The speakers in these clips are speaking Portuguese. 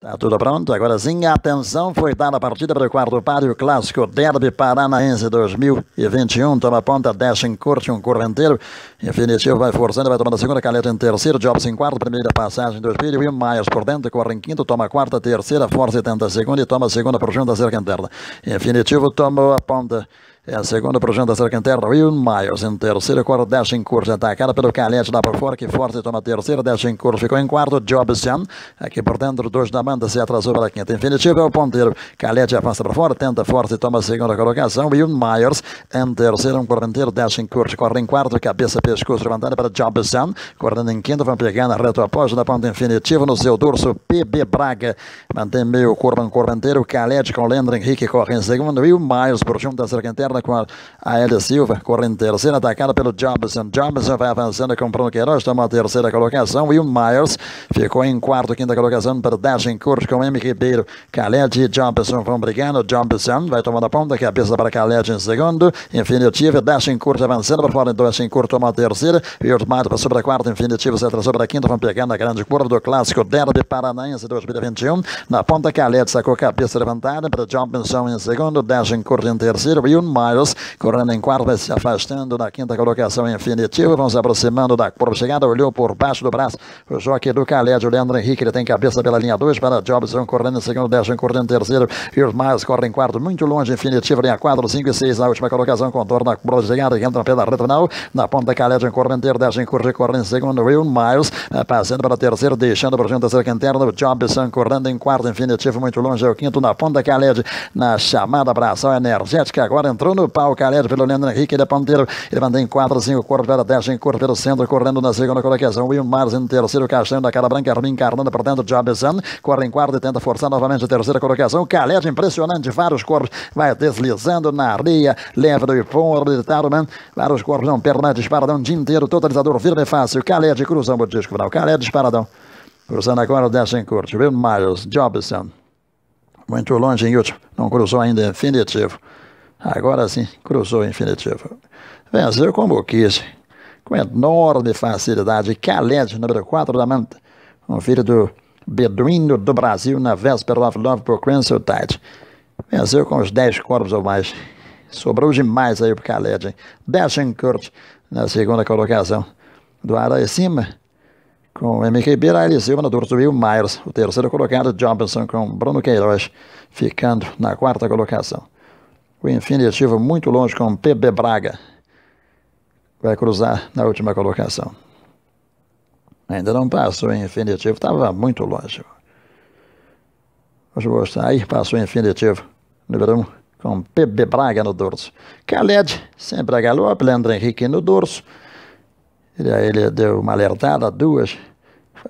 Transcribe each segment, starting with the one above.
Tá tudo pronto? Agora sim, atenção, foi dada a partida para o quarto páreo clássico Derby Paranaense 2021. Toma ponta, deixa em corte um correnteiro. Infinitivo vai forçando, vai tomando a segunda, caleta em terceiro, Jobs em quarto, primeira passagem do espelho. Will Myers por dentro, corre em quinto, toma a quarta, terceira, força e tenta segunda e toma a segunda por junto da cerca interna. Infinitivo tomou a ponta. É a segunda para o da interna, Will Myers em terceiro, corre, deixa em curso, atacada pelo Calete lá por fora, que força e toma a terceira, deixa em curso, ficou em quarto, Jobson, aqui por dentro, dois da banda, se atrasou pela quinta. Infinitivo é o ponteiro, Calete avança para fora, tenta força e toma a segunda colocação, Will Myers em terceiro, um correnteiro, deixa em curso, corre em quarto, cabeça, pescoço levantada para Jobson, correndo em quinto, vão pegando reto após da ponta infinitivo no seu dorso, PB Braga, mantém meio corpo, um correnteiro, Calete com Leandro Henrique corre em segundo, Will Myers por junto da cerca interna, com a, a Elia Silva, correndo terceira, atacada pelo Jobson. Jobson vai avançando com Bruno Queiroz, toma a terceira colocação. Will Myers ficou em quarto, quinta colocação para Dagencourt com M. Ribeiro. Khaled e Jobson vão brigando. Jobson vai tomando a ponta, cabeça para Khaled em segundo. Infinitivo, Dagencourt avançando para fora, Dagencourt toma a terceira. O Mato passou para a quarta, Infinitivo se atrasou para a quinta, vão pegando a grande curva do clássico Derby Paranaense 2021. Na ponta, Khaled sacou cabeça levantada para Jobson em segundo, Dagencourt em terceiro. Will Myers correndo em quarto, vai se afastando na quinta colocação infinitiva, vão se aproximando da chegada, olhou por baixo do braço, o jockey do Caled, o Leandro Henrique, ele tem cabeça pela linha 2 para Jobson, correndo em segundo, Deixa correndo em terceiro, e os mais correm em quarto, muito longe, infinitivo, linha 4, 5 e 6, na última colocação, contorno na curva chegada, entra pela reta final, na ponta Caled, correndo inteiro, Deixa correr, correndo em segundo, Will Miles, eh, passando para terceiro, deixando para junto da cerca interna, o Jobson correndo em quarto, infinitivo, muito longe, é o quinto, na ponta Caled, na chamada abração energética, agora entrou no pau, Caled pelo Leandro Henrique, ele é ponteiro, ele mantém 4, 5, corre pela 10, em corre pelo centro, correndo na segunda colocação, Will Mars em terceiro, Caixão da cara branca, Armin encarnando por dentro, Jobson, corre em quarto e tenta forçar novamente a terceira colocação, Caled impressionante, vários corpos, vai deslizando na areia, leva do Ipor, Taruman, vários corpos, não perde mais, disparadão dia inteiro, totalizador firme e fácil, Caled cruza o disco final, Caled disparadão, cruzando agora o 10 em curto, Will Miles, Jobson, muito longe em último, não cruzou ainda, definitivo. Agora sim, cruzou o infinitivo. Venceu como quis, com enorme facilidade. Khaled, número 4 da manta, um filho do beduíno do Brasil na véspera of Love por Cransel Tide. Venceu com os 10 corpos ou mais. Sobrou demais aí pro Khaled, hein? Dashencourt na segunda colocação. Do Ara em cima, com M. Ribeiro, Aile Silva no dorso Will Myers. O terceiro colocado, Johnson com Bruno Queiroz, ficando na quarta colocação. O infinitivo muito longe com PB Braga. Vai cruzar na última colocação. Ainda não passou o infinitivo, estava muito longe. Vamos mostrar aí, passou o infinitivo. Número 1, um, com PB Braga no dorso. Khaled, sempre a galope, Leandro Henrique no dorso. Ele, ele deu uma alertada, duas,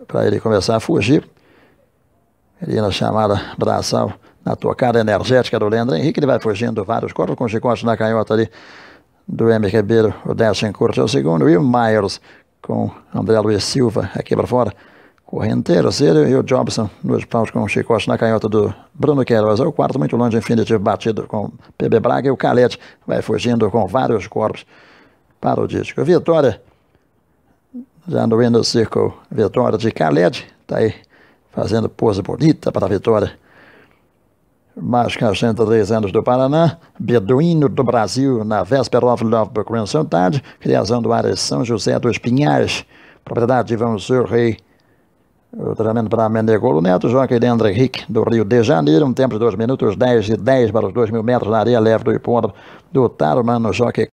para ele começar a fugir. Ele na chamada braçal na tocada energética do Leandro Henrique, ele vai fugindo vários corpos com o chicote na canhota ali do M. Ribeiro, o décimo curso é o segundo, Will Myers com André Luiz Silva aqui para fora, correndo terceiro, e o Jobson nos paus com o chicote na canhota do Bruno Queiroz, é o quarto muito longe, infinitivo batido com PB Braga, e o Calete vai fugindo com vários corpos para o disco. Vitória, já no Windows Circle, vitória de Calete, está aí fazendo pose bonita para a vitória mais que 103 anos do Paraná, beduíno do Brasil, na véspera of Love Book Crimson Tide, criação do Ares São José dos Pinhais, propriedade de Vão Rei, o treinamento para Menegolo Neto, Joaquim Leandro Henrique, do Rio de Janeiro, um tempo de 2 minutos 10 e 10 para os 2 mil metros na areia leve do Ipona do Tarumano, Joaquim